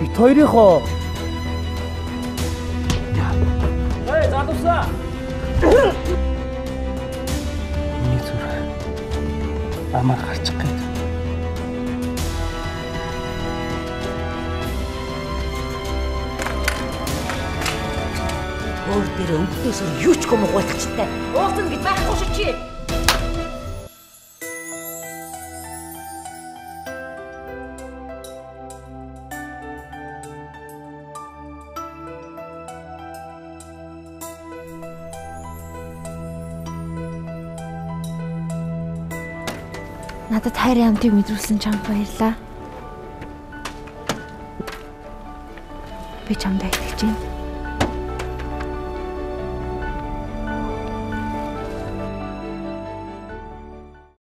Бит хоёрынхоо Эй, залуусаа. миний зүр амар гарчих гээд. Өөр дээр өнгөтөөс юу ч хүм гуйлахчтай. Уулзна гэж байхгүй шүү чи. Надад хайр ямтыг мэдрүүлсэн чамд баярлаа. Би чамд итгэж байна.